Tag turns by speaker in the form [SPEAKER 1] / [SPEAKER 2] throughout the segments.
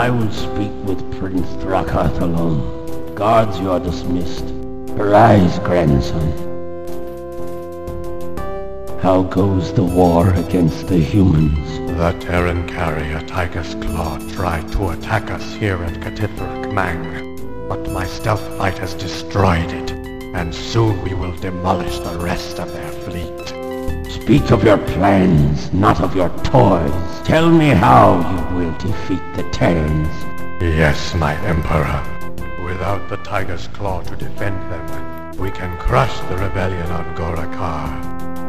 [SPEAKER 1] I will speak with Prince Thrakhath alone. Guards, you are dismissed. Arise, grandson. How goes the war against the humans?
[SPEAKER 2] The Terran carrier Tiger's Claw tried to attack us here at K'Tithrak Mang, but my stealth fight has destroyed it, and soon we will demolish the rest of their fleet.
[SPEAKER 1] Speak of your plans, not of your toys. Tell me how you will defeat the Terrans.
[SPEAKER 2] Yes, my Emperor. Without the Tiger's Claw to defend them, we can crush the rebellion on Ghorah Khar.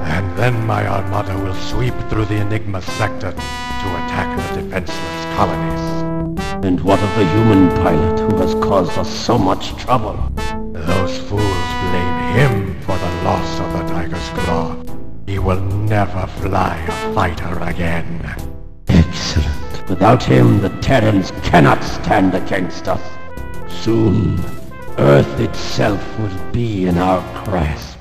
[SPEAKER 2] And then my armada will sweep through the Enigma sector to attack the defenseless colonies.
[SPEAKER 1] And what of the human pilot who has caused us so much trouble?
[SPEAKER 2] Those fools blame him for the loss of the Tiger's Claw. He will never fly a fighter again.
[SPEAKER 1] Excellent. Without him, the Terrans cannot stand against us. Soon, Earth itself will be in our grasp.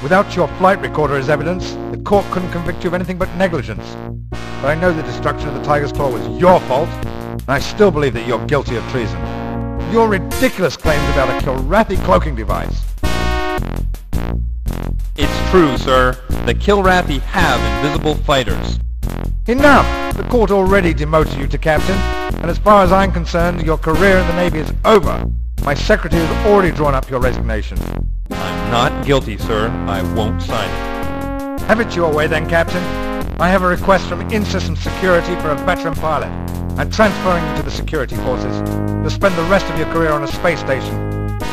[SPEAKER 3] Without your flight recorder as evidence, the court couldn't convict you of anything but negligence. But I know the destruction of the Tiger's Claw was your fault, and I still believe that you're guilty of treason. Your ridiculous claims about a Kilrathi cloaking device.
[SPEAKER 4] It's true, sir. The Kilrathi have invisible fighters.
[SPEAKER 3] Enough! The court already demoted you to captain, and as far as I'm concerned, your career in the Navy is over. My secretary has already drawn up your resignation.
[SPEAKER 4] I'm not guilty, sir. I won't sign it.
[SPEAKER 3] Have it your way then, Captain. I have a request from Insys Security for a veteran pilot. I'm transferring you to the security forces. You'll spend the rest of your career on a space station.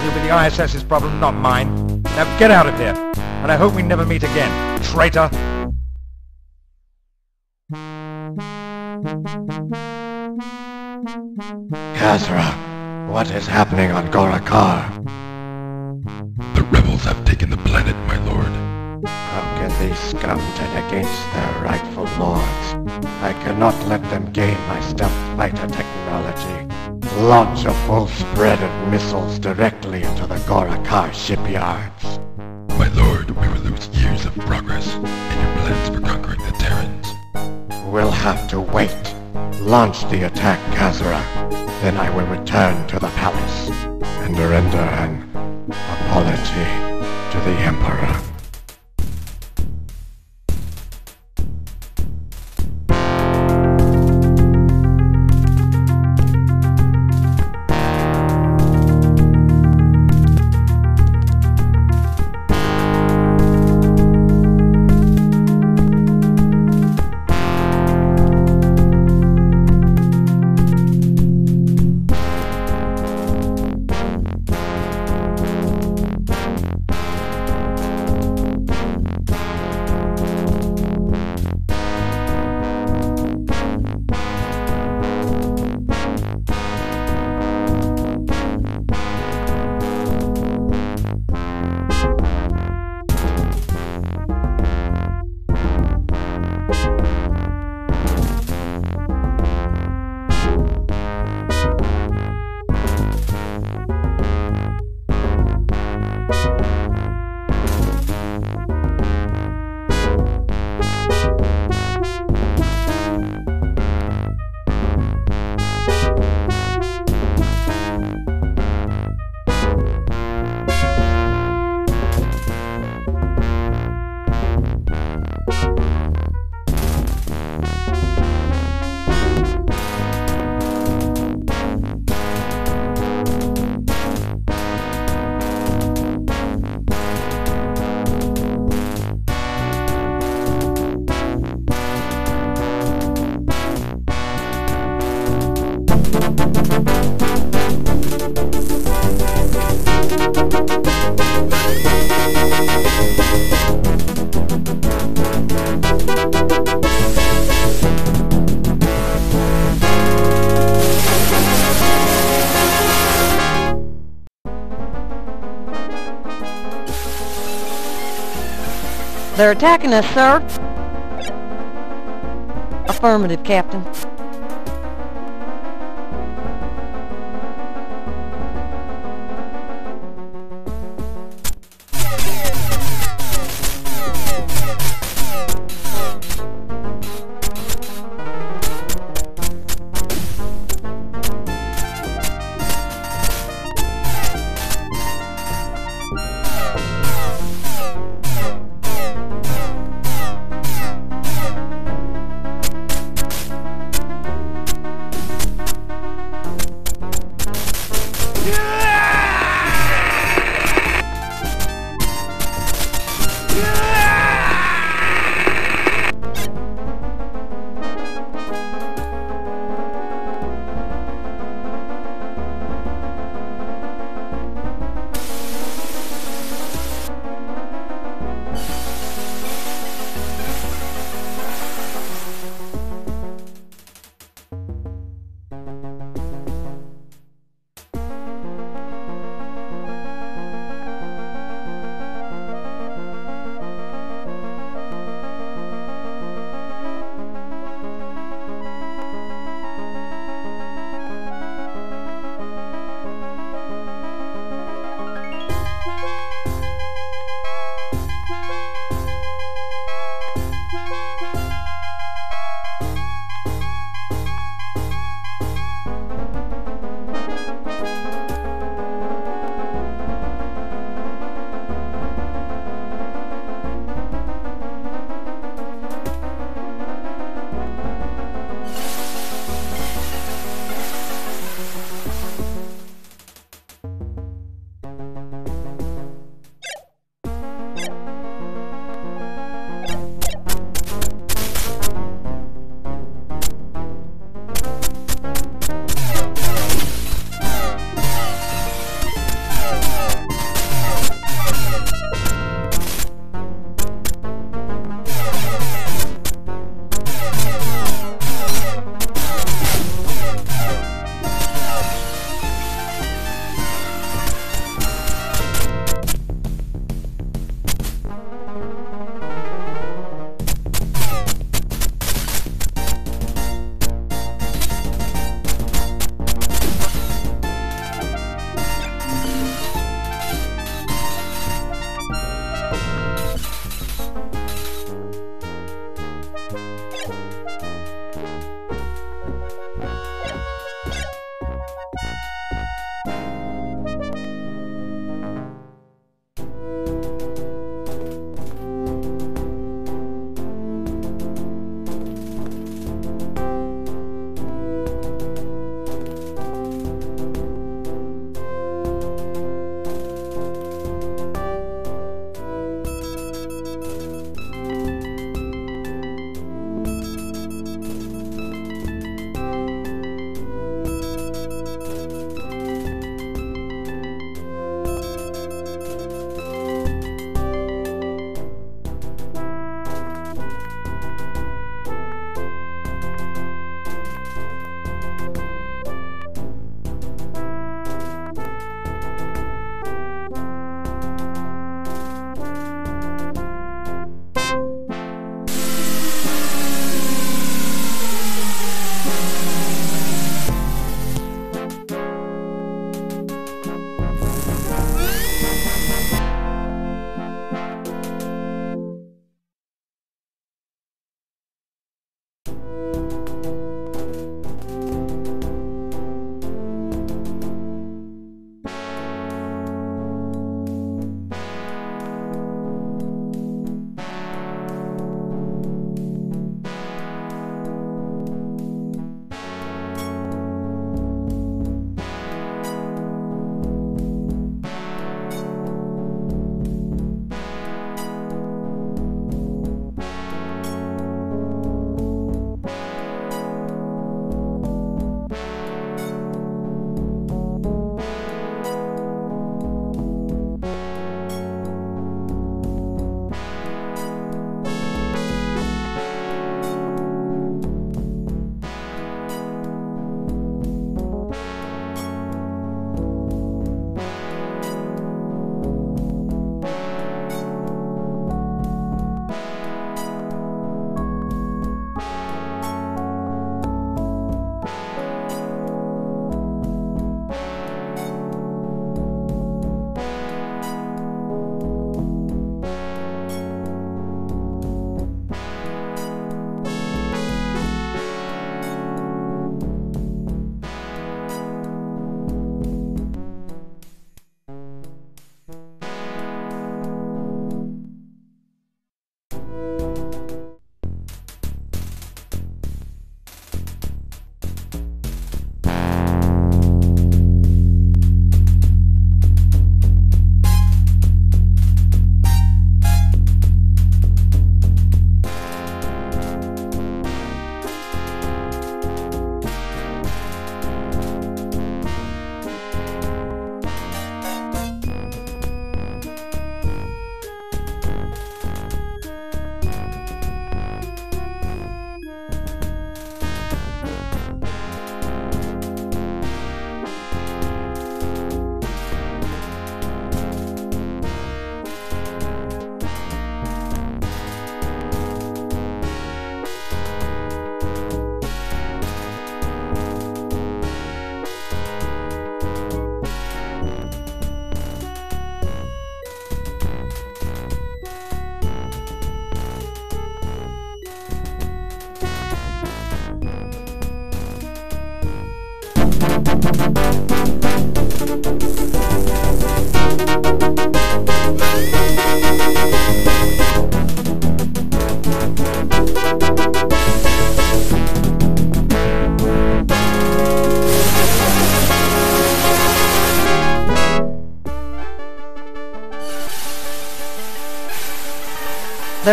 [SPEAKER 3] You'll be the ISS's problem, not mine. Now get out of here, and I hope we never meet again, traitor!
[SPEAKER 2] Khasra, what is happening on Ghorah Khar?
[SPEAKER 5] The rebels have taken the planet, my lord.
[SPEAKER 2] They turn against their rightful lords? I cannot let them gain my stealth fighter technology. Launch a full spread of missiles directly into the Ghorah Khar shipyards.
[SPEAKER 5] My lord, we will lose years of progress in your plans for conquering the Terrans.
[SPEAKER 2] We'll have to wait. Launch the attack, Khasra. Then I will return to the palace and render an apology to the Emperor.
[SPEAKER 6] They're attacking us, sir. Affirmative, Captain.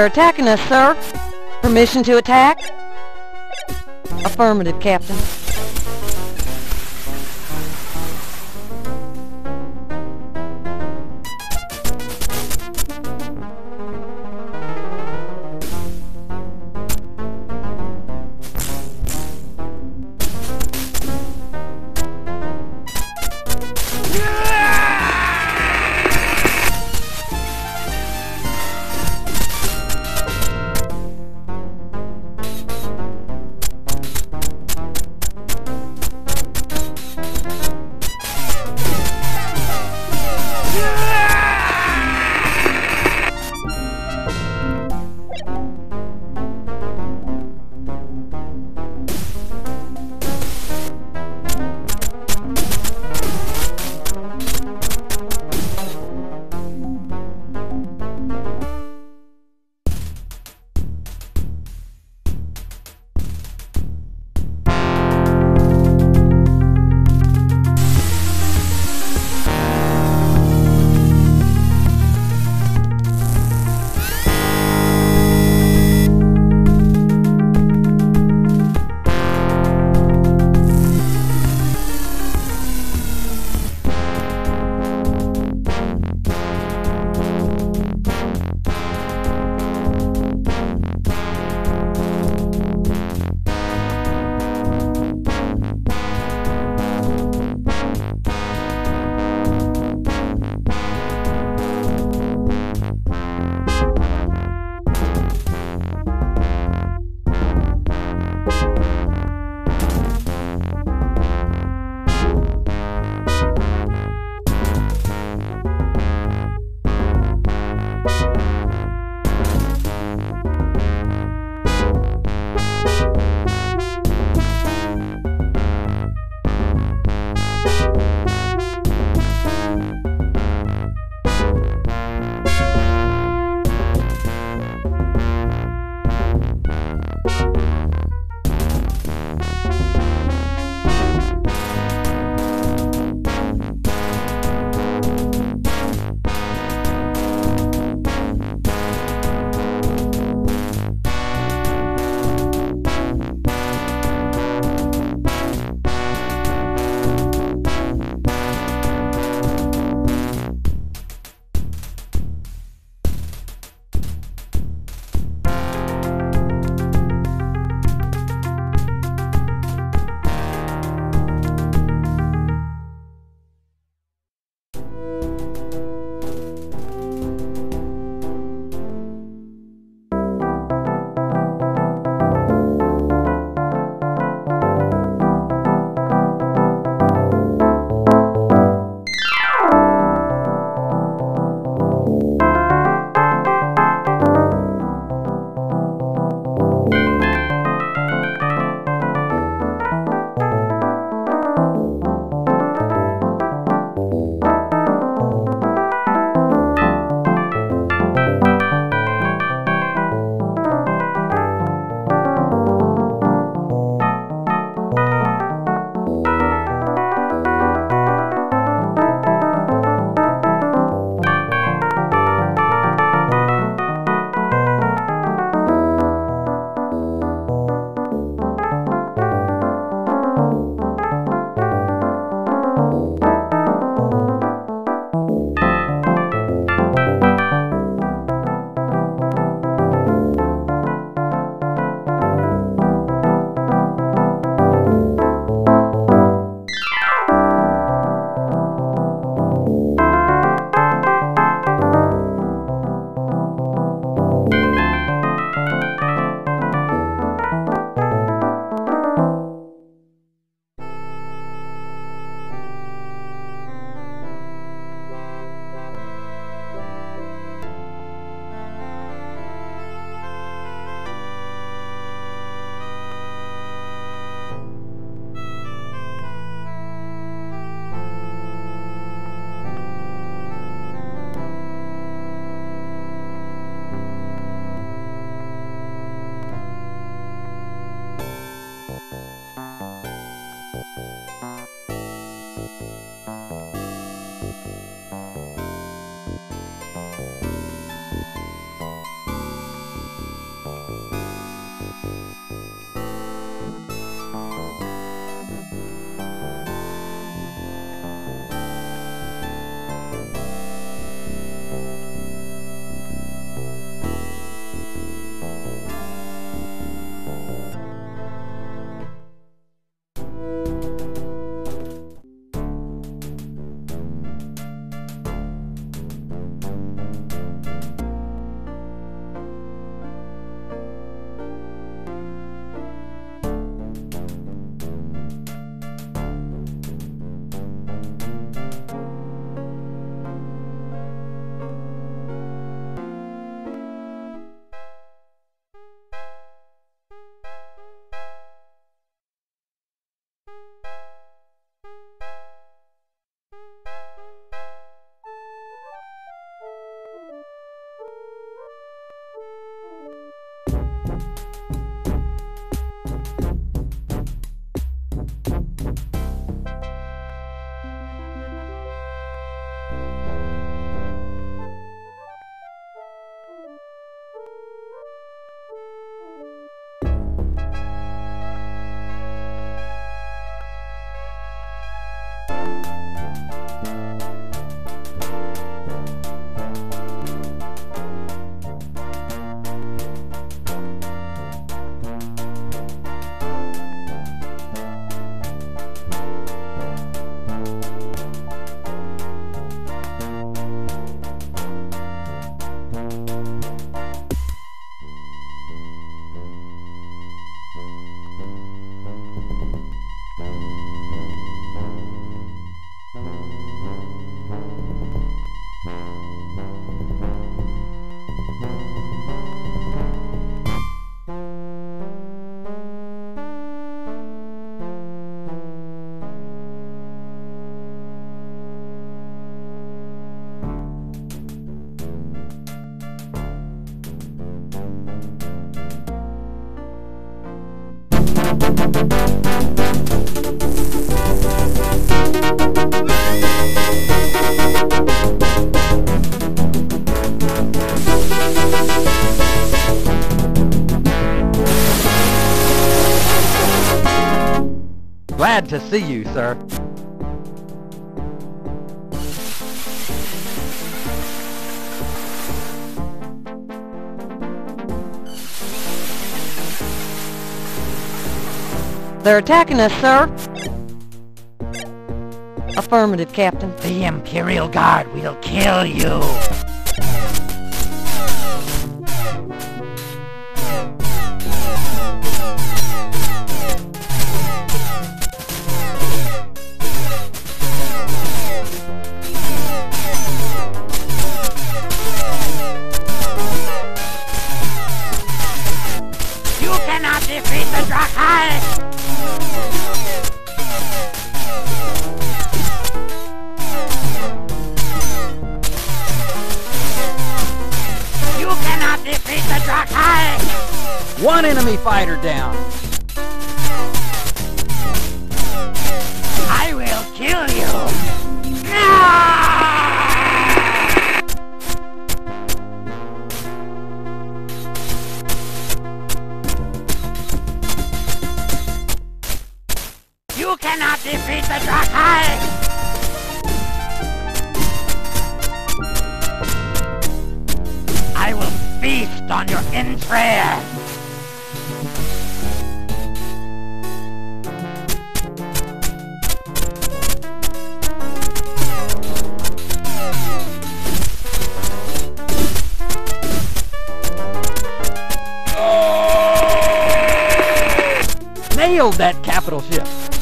[SPEAKER 6] They're attacking us, sir. Permission to attack? Affirmative, Captain.
[SPEAKER 7] Sir.
[SPEAKER 6] They're attacking us, sir. Affirmative, Captain.
[SPEAKER 8] The Imperial Guard will kill you. You You cannot defeat the
[SPEAKER 7] Drakhai!
[SPEAKER 8] I will feast on your entrails!
[SPEAKER 7] Nailed that capital ship.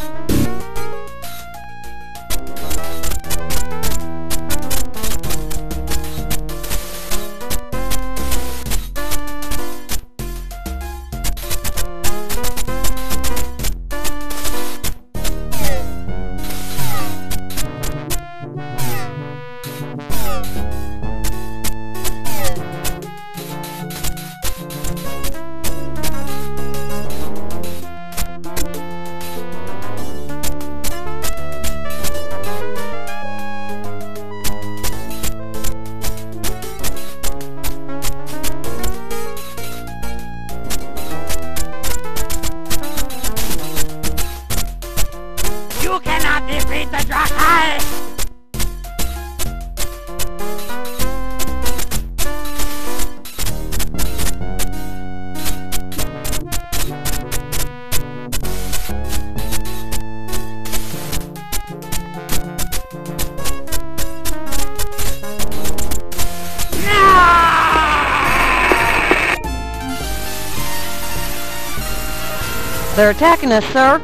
[SPEAKER 6] They're attacking us, sir.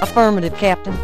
[SPEAKER 6] Affirmative, Captain.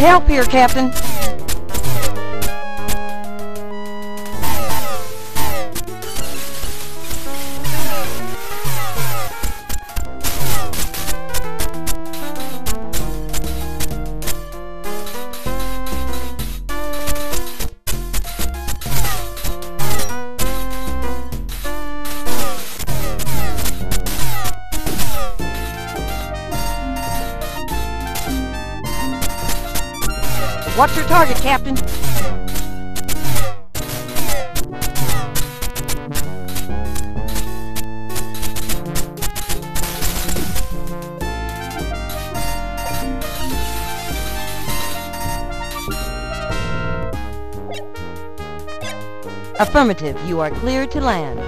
[SPEAKER 6] Help here, Captain. Affirmative, you are cleared to land.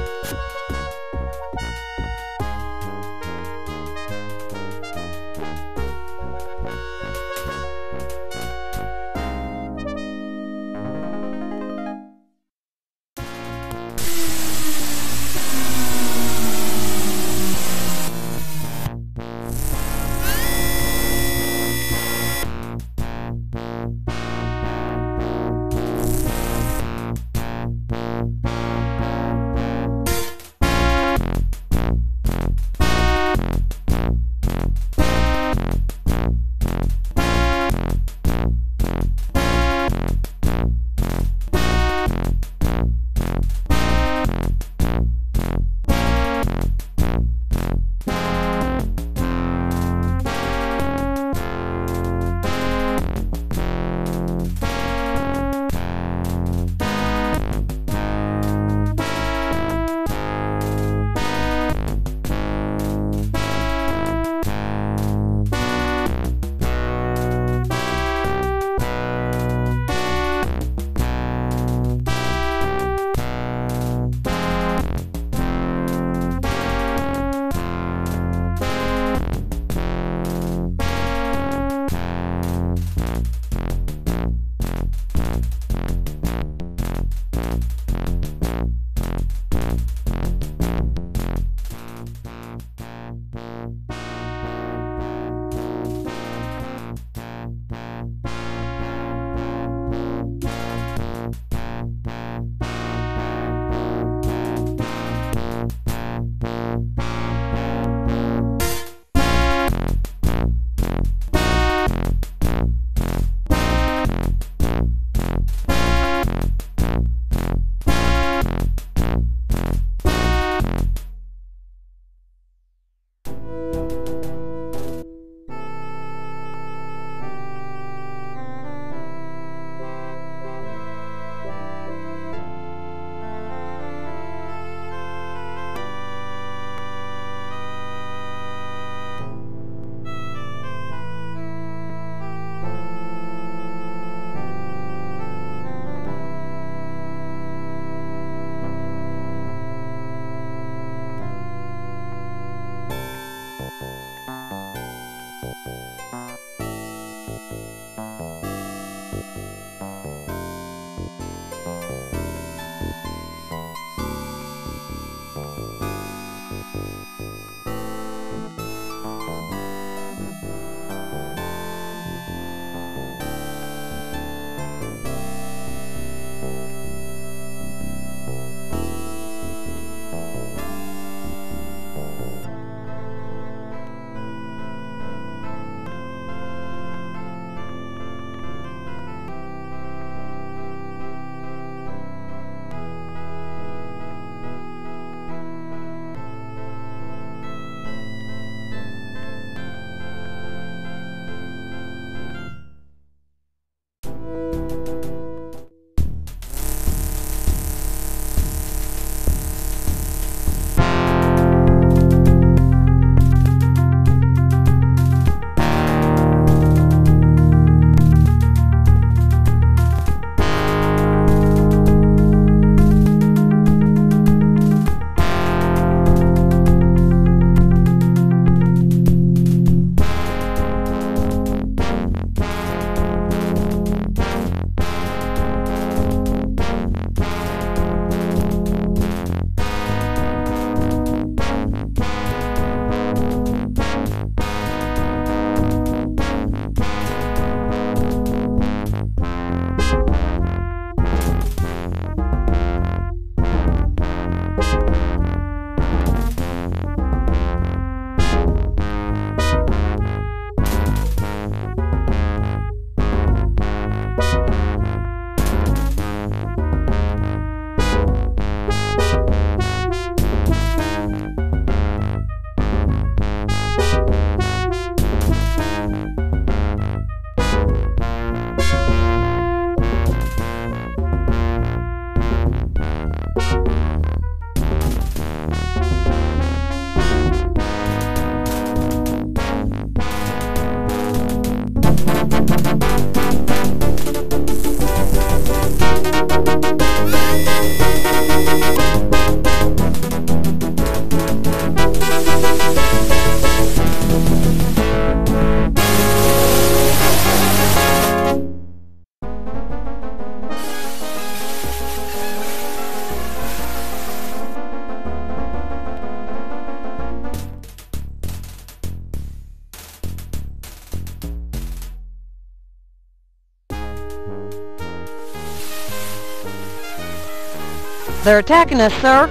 [SPEAKER 6] They're attacking us, sir.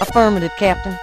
[SPEAKER 6] Affirmative, Captain.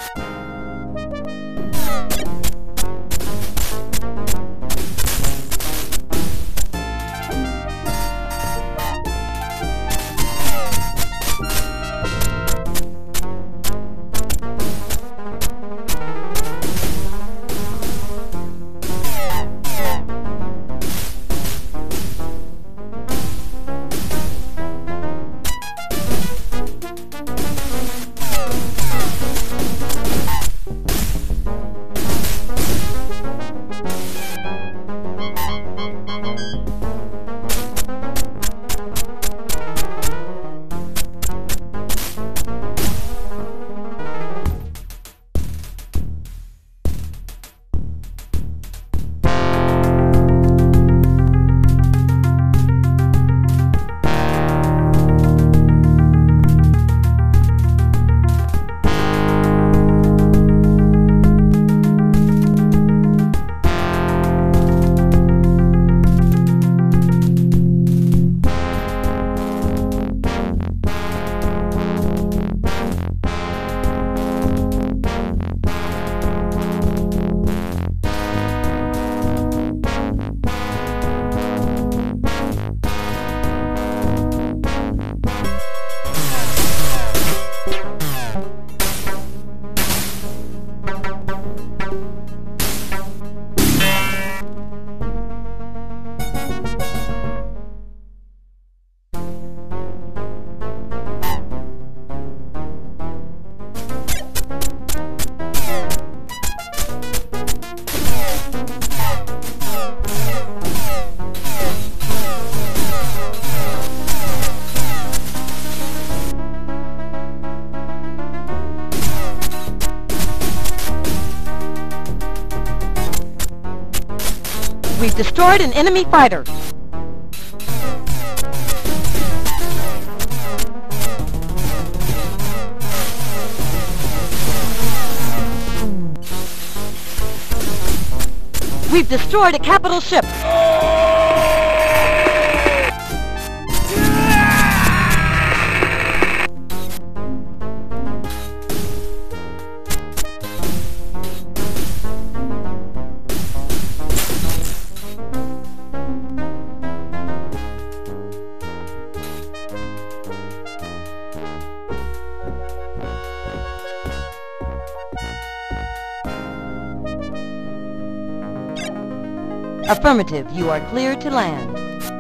[SPEAKER 6] Destroyed an enemy fighter. We've destroyed a capital ship. Oh! Affirmative, you are clear to land.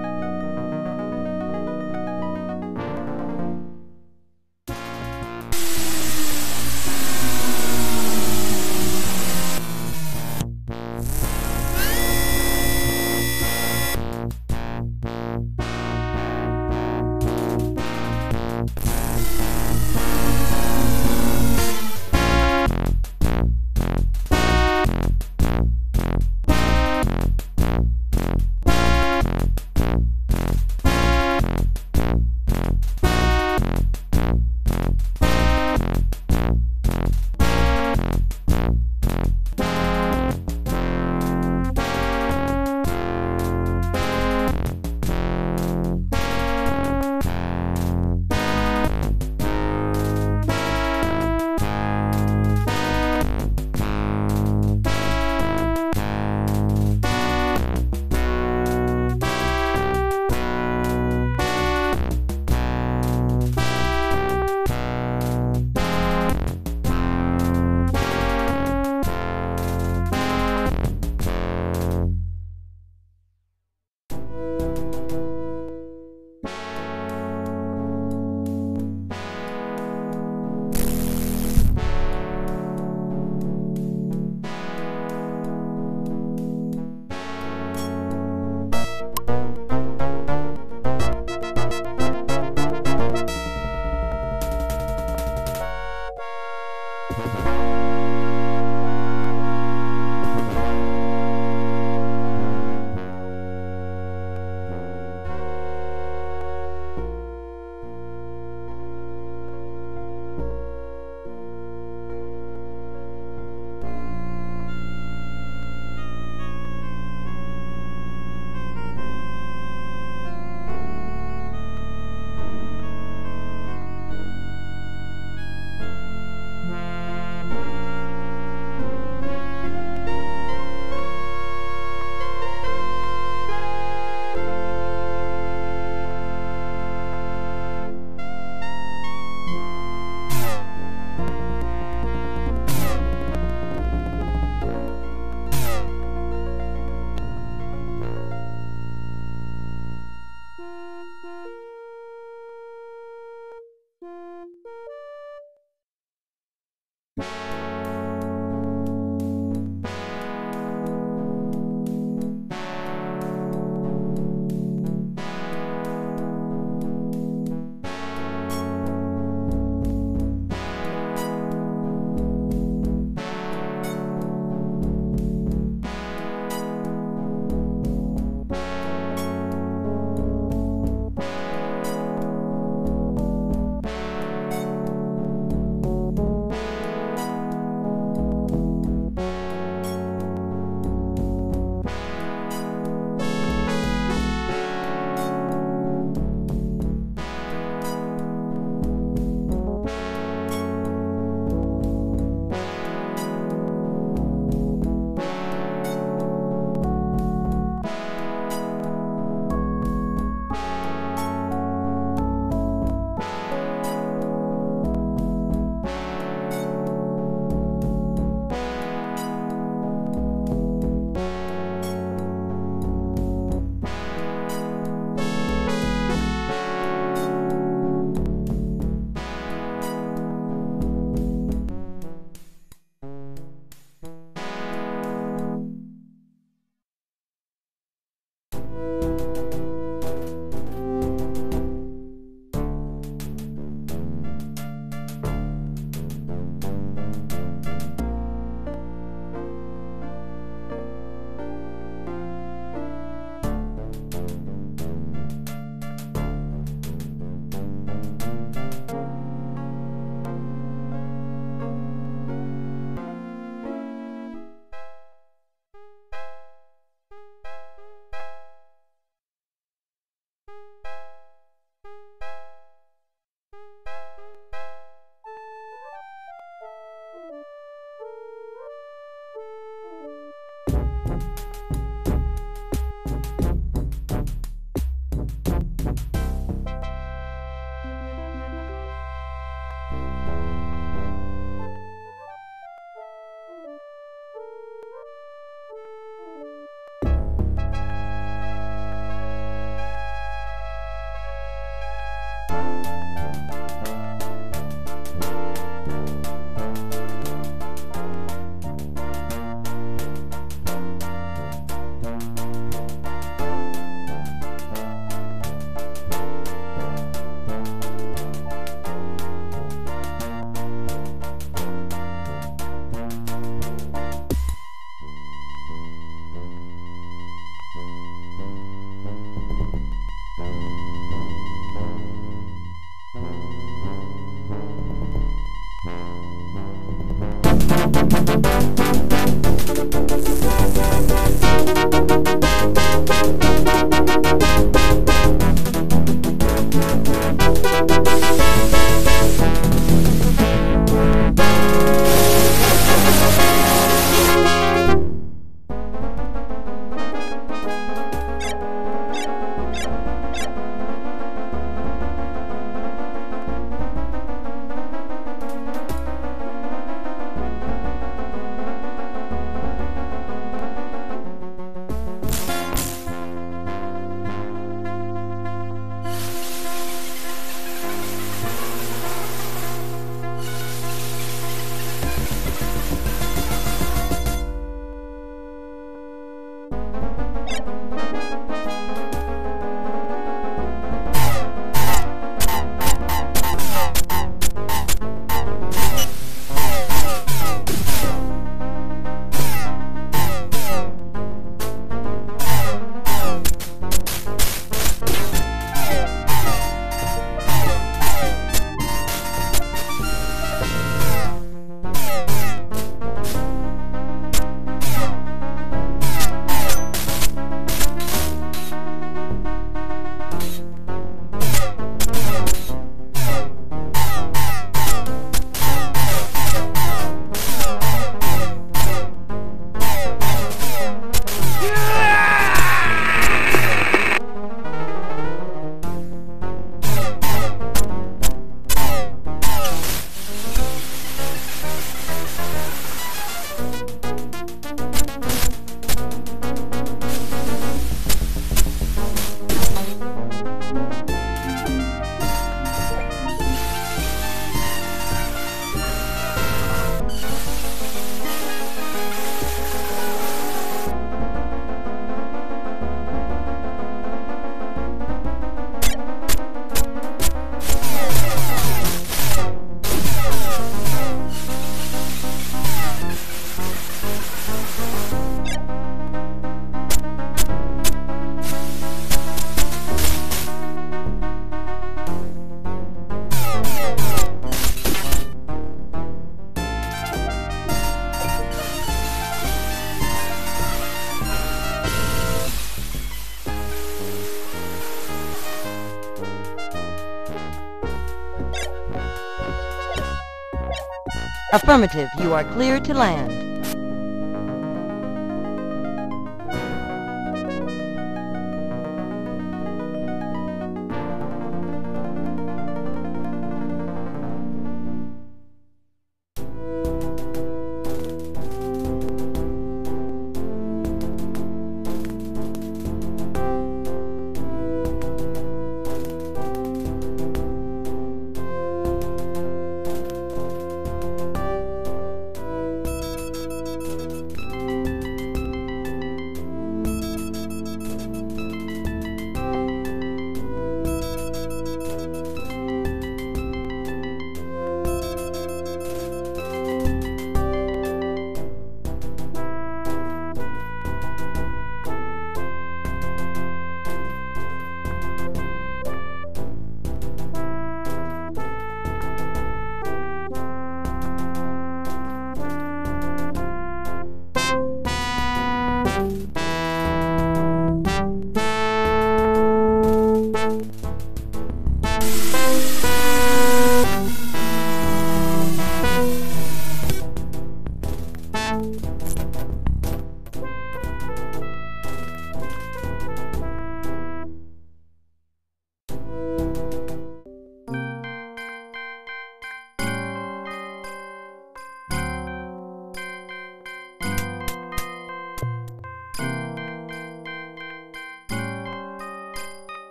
[SPEAKER 6] Affirmative, you are clear to land.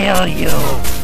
[SPEAKER 8] Kill you.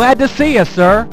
[SPEAKER 7] Glad to see you, sir.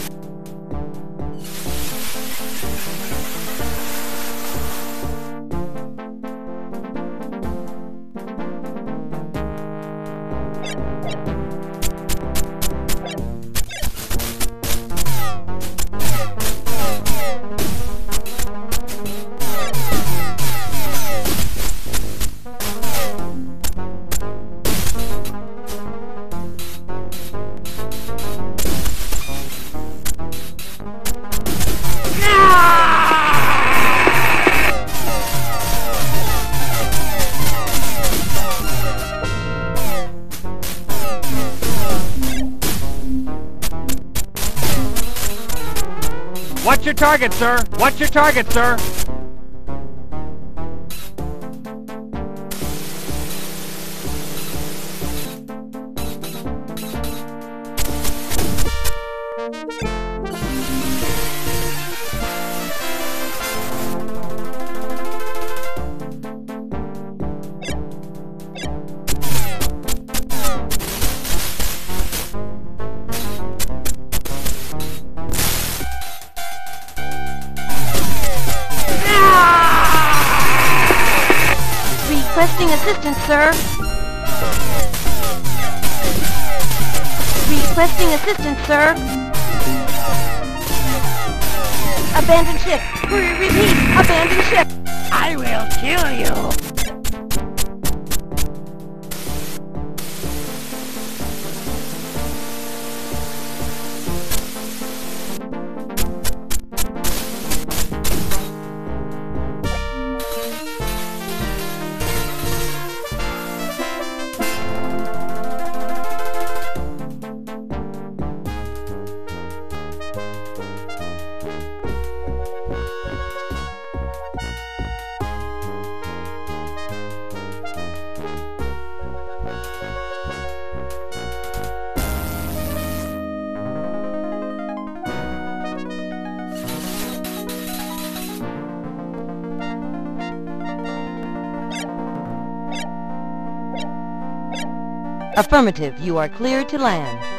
[SPEAKER 3] Target, sir? What's your target,
[SPEAKER 6] sir? Abandoned ship. Re- repeat, abandoned ship.
[SPEAKER 8] I will kill you.
[SPEAKER 6] Affirmative, you are clear to land.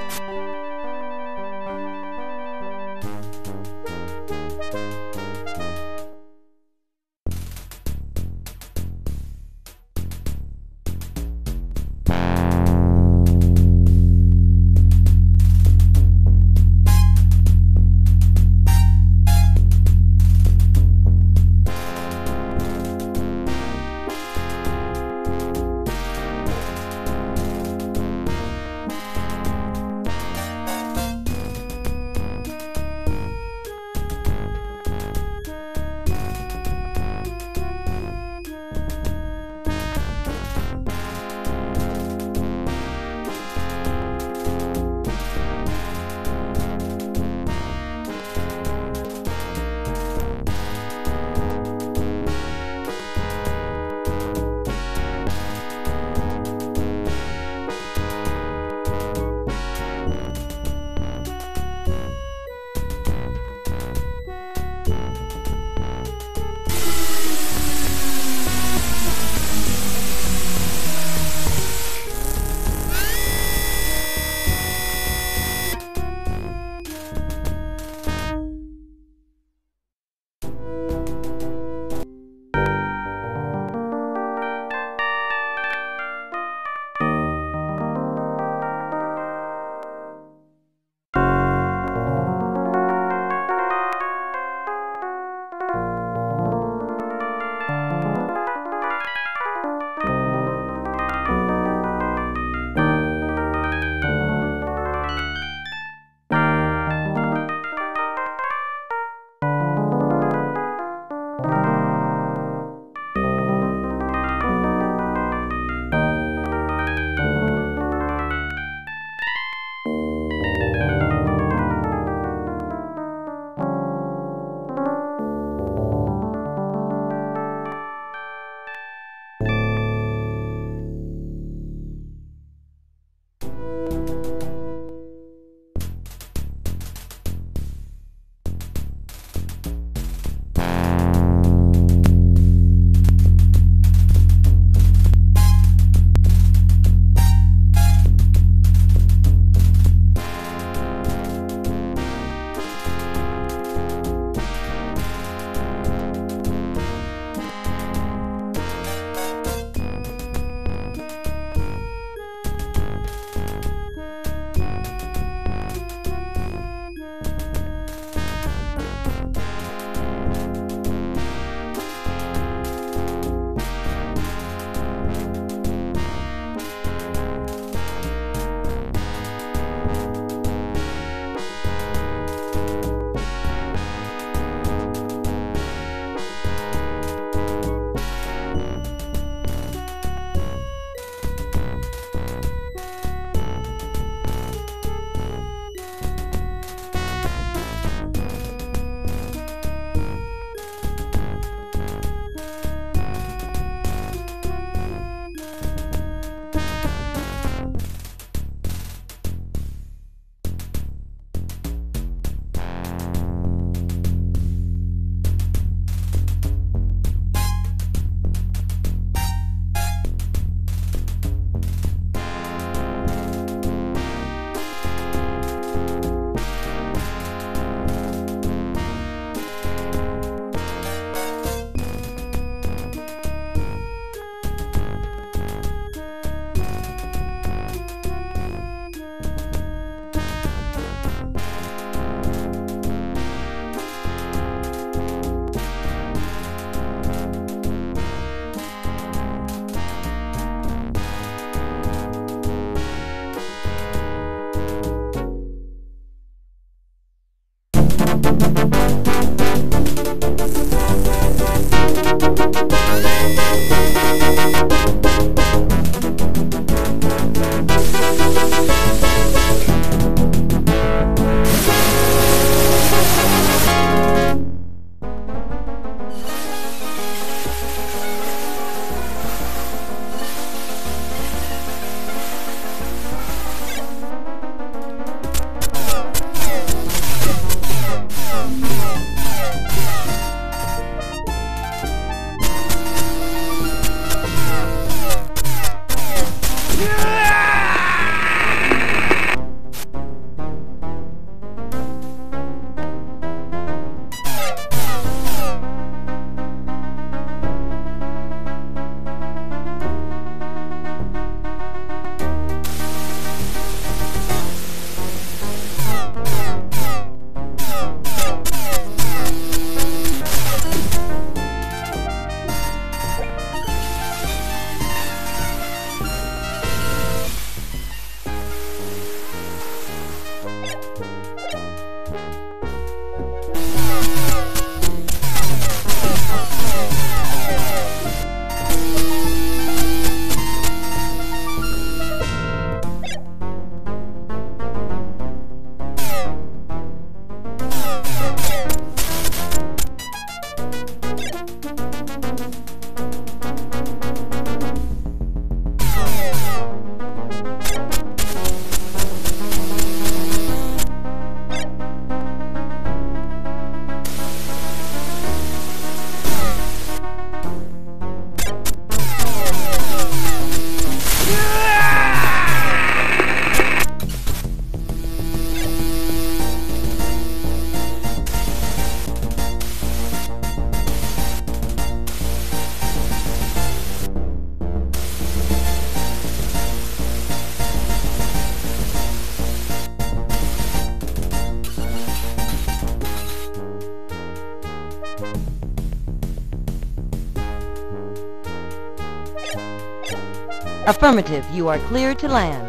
[SPEAKER 6] Affirmative, you are clear to land.